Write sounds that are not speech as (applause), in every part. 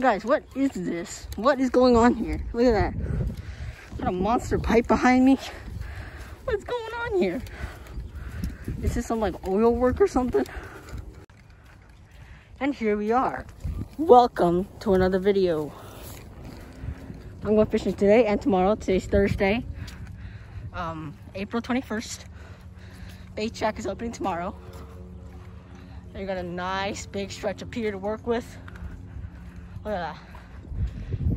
Guys, what is this? What is going on here? Look at that. Got a monster pipe behind me. What's going on here? Is this some like oil work or something? And here we are. Welcome to another video. I'm going fishing today and tomorrow. Today's Thursday, um, April 21st. Bait Shack is opening tomorrow. You got a nice big stretch of pier to work with. Look at that.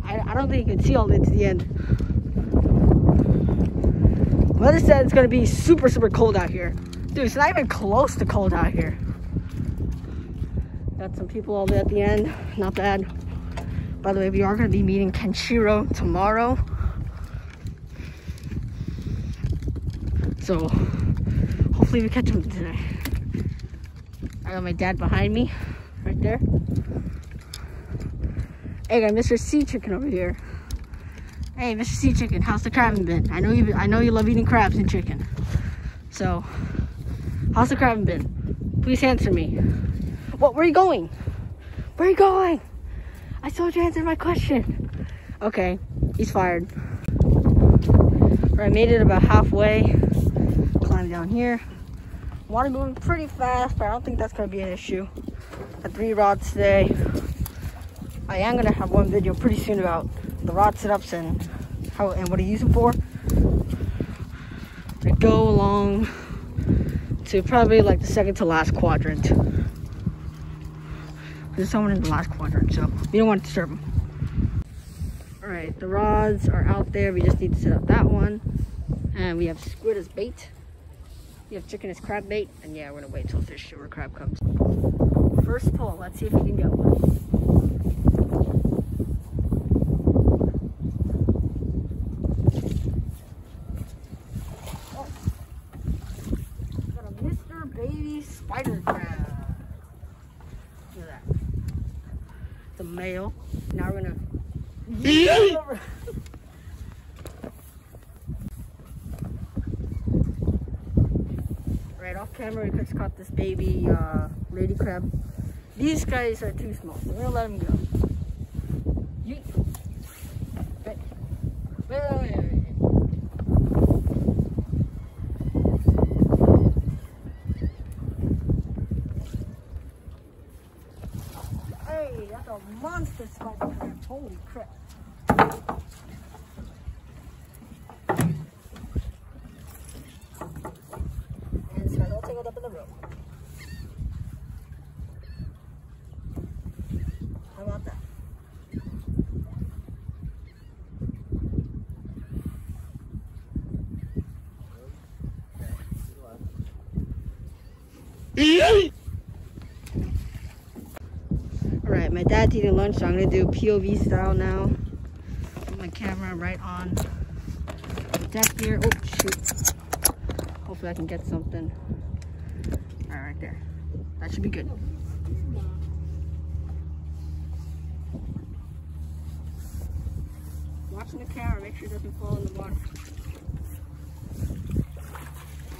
I, I don't think you can see all the way to the end. Weather said it's gonna be super, super cold out here. Dude, it's not even close to cold out here. Got some people all the way at the end. Not bad. By the way, we are gonna be meeting Kenshiro tomorrow. So, hopefully we catch him today. I got my dad behind me, right there. Hey, got Mr. Sea Chicken over here. Hey, Mr. Sea Chicken, how's the crabbing been? I know you. I know you love eating crabs and chicken. So, how's the crabbing been? Please answer me. What? Where are you going? Where are you going? I told you to answer my question. Okay, he's fired. I made it about halfway. Climb down here. Water moving pretty fast, but I don't think that's gonna be an issue. Got three rods today. I am gonna have one video pretty soon about the rod setups and how and what I use them for. I go along to probably like the second to last quadrant. There's someone in the last quadrant, so we don't want to disturb them. All right, the rods are out there. We just need to set up that one. And we have squid as bait. We have chicken as crab bait. And yeah, we're gonna wait till fish or crab comes. First pull, let's see if we can get one. Oh. Got a Mr. Baby Spider Crab. Look at that. Male. Now we're gonna. (laughs) Right off camera, we just caught this baby uh, lady crab. These guys are too small, so we're gonna let them go. Yeet. Wait. Hey, that's a monster spider crab. Holy crap. And it's all tangled up in the rope. How about that? Alright, my dad's eating lunch, so I'm gonna do POV style now. Put my camera right on the deck here. Oh, shoot. Hopefully I can get something. Alright, right there. That should be good. Watching the camera, make sure it doesn't fall in the water.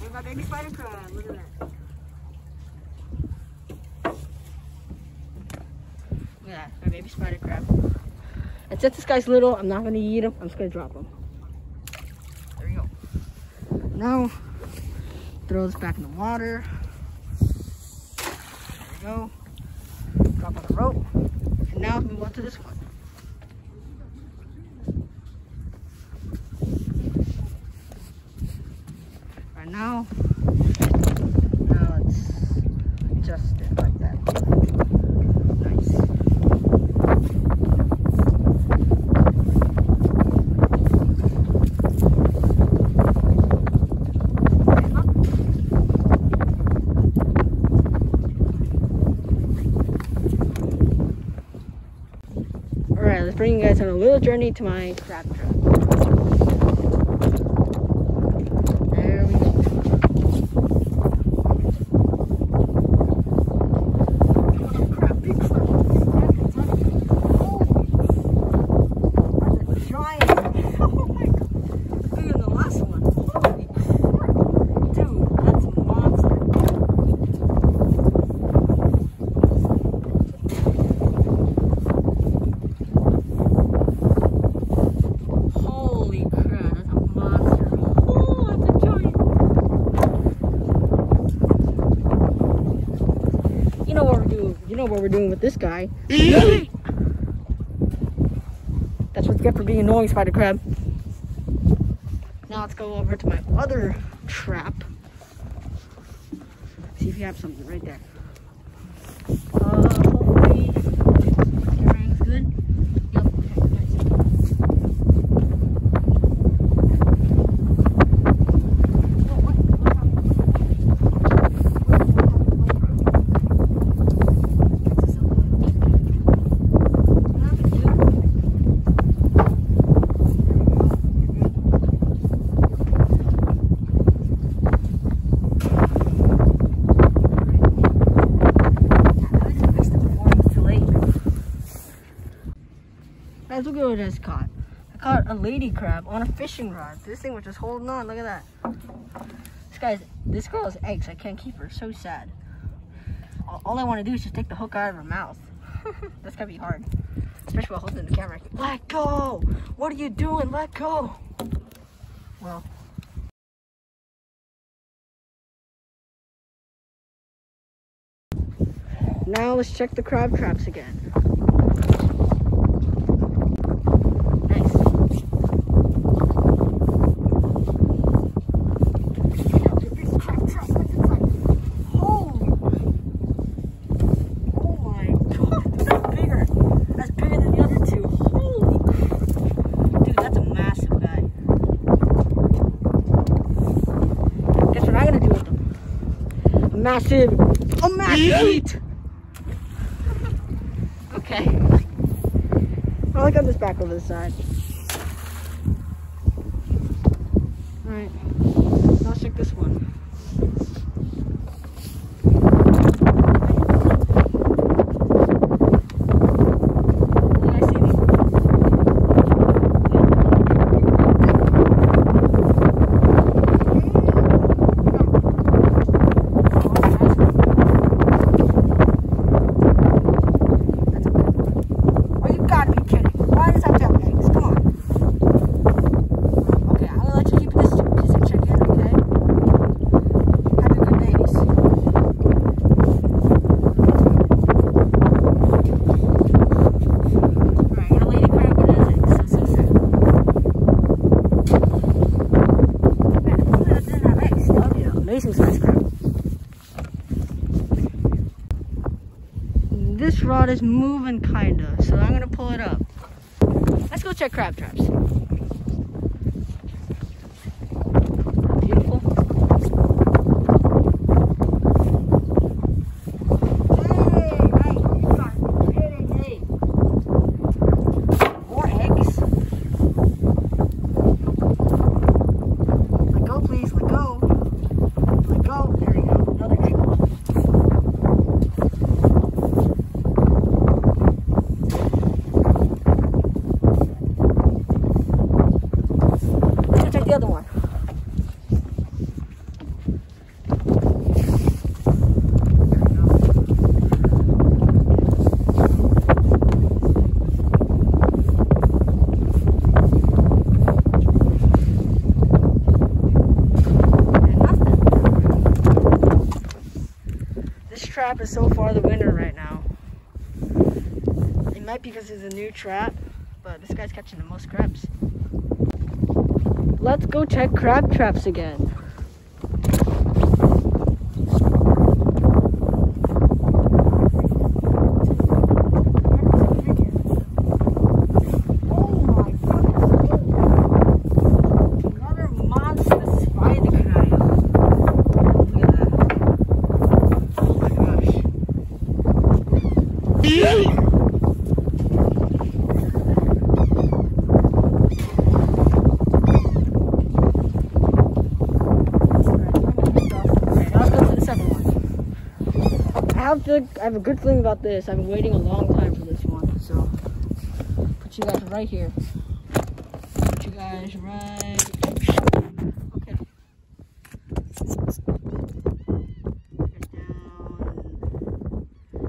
Look at my baby spider crab. Look at that. Look at that, my baby spider crab. And since this guy's little, I'm not gonna eat him. I'm just gonna drop him. There you go. Now, throw this back in the water. Go. Drop on the rope. And now move on to this one. Right now let's adjust it like that. Nice. Alright, let's bring you guys on a little journey to my crab trap. There we go. Crab, big crab. Oh, that's a giant. Oh my god. Bigger than the last one. Holy crap. Dude, that's a monster. we're doing with this guy. That's what you get for being annoying, spider crab. Now let's go over to my other trap. See if you have something right there. Uh, hopefully everything's good. Yep, okay, nice. Oh, what- what happened? Guys, look at what I just caught. I caught a lady crab on a fishing rod. This thing was just holding on. Look at that. This guy's, this girl has eggs. I can't keep her. So sad. All, all I want to do is just take the hook out of her mouth. (laughs) That's gonna be hard, especially while holding the camera. Let go! What are you doing? Let go! Well. Now let's check the crab traps again. Nice. Crab trap, look at that. Holy Oh my god, that's bigger. That's bigger than the other two. Holy crap. Dude, that's a massive guy. Guess what I'm gonna do with them? A massive, a massive Okay. I'll look at this back over the side. Alright. Let's check this one. You guys see me? Oh, you gotta be kidding. Why does that have eggs? Come on. Okay, I'm gonna let you keep this piece of chicken, okay? Have your good babies. Alright, got a lady crab with his eggs. So, so sad. Man, if only that didn't have eggs, that would be an amazing size crab. This rod is moving kinda, so I'm gonna pull it up. Let's go check crab traps. Beautiful. Hey, hey, you got kidding me. More eggs. Let go, please. Let go. Let go. There you go. Another egg. Let's go check the other one. This trap is so far the winner right now. It might be because it's a new trap, but this guy's catching the most crabs. Let's go check crab traps again. Oh my goodness. Another monster spider crab. Look at that. Oh my gosh. Alright, now let's go to the second one. I have I have a good feeling about this. I've been waiting a long time for this one, so put you guys right here. Put you guys right. Okay. Put you guys down. There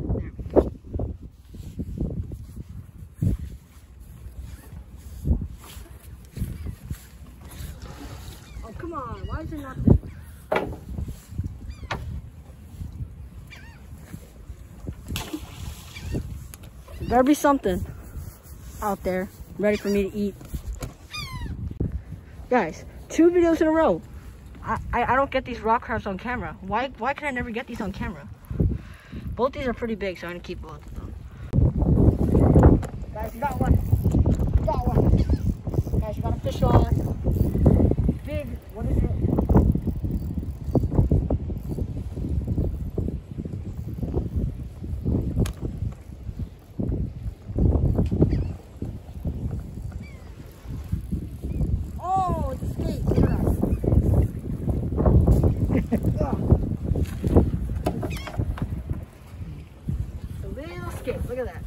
we go. Oh come on! Why is it not? There better be something out there ready for me to eat. Guys, two videos in a row. I, I, I don't get these rock crabs on camera. Why why can I never get these on camera? Both these are pretty big, so I'm gonna keep both of them. Guys, you got one. You got one. Guys, you got a fish on. Big, what is it? Oh, it's a skate. Look at that. Ugh. A little skate. Look at that.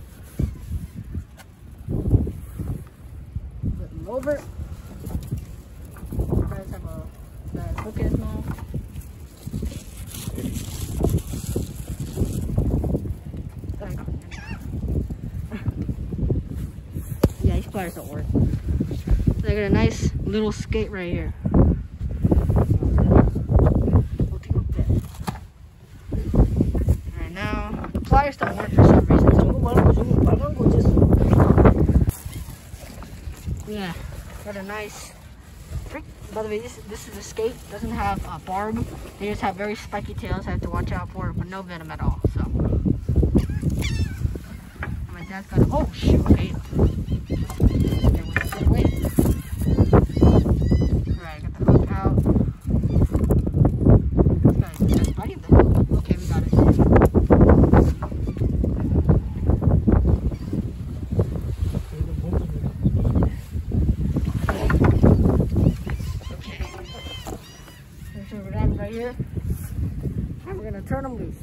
Flip him over. You guys have a hook in his mouth. There you go. yeah, these pliers don't work. I got a nice little skate right here. We'll take a bit. Alright, now the pliers don't work for some reason. Yeah, got a nice. By the way, this this is a skate. Doesn't have a barb. They just have very spiky tails. I have to watch out for, but no venom at all. So. My dad's got. Oh shoot! There was a good them loose.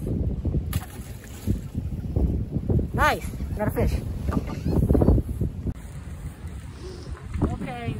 Nice, got a fish. Okay.